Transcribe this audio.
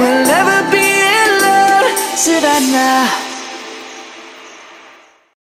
we'll never be in alone. Savannah.